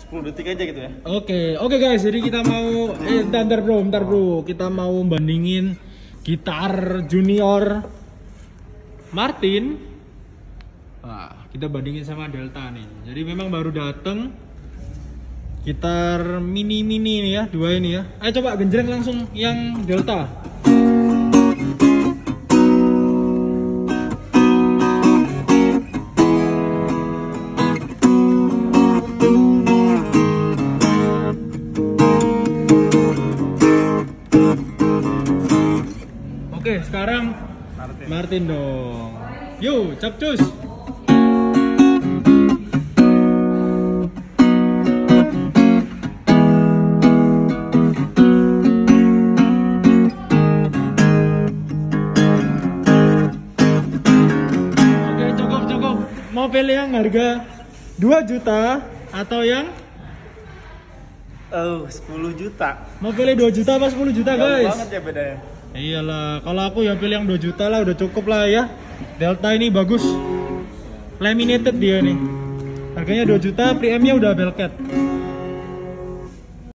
10 detik aja gitu ya. Oke, oke guys, jadi kita mau eh bentar, bentar bro, bentar bro. Kita mau bandingin gitar junior Martin. Wah, kita bandingin sama Delta nih. Jadi memang baru dateng gitar mini mini nih ya, dua ini ya. Ayo coba genjreng langsung yang Delta. Oke, sekarang Martin. Martin dong. Yo, capcus. Oke, cukup cukup. Mau pilih yang harga 2 juta atau yang Oh, 10 juta. mau pilih 2 juta apa 10 juta, Jauh guys? banget ya bedanya. Iyalah, kalau aku ya pilih yang 2 juta lah, udah cukup lah ya. Delta ini bagus. Laminated dia nih. Harganya 2 juta, preamnya udah Belcat.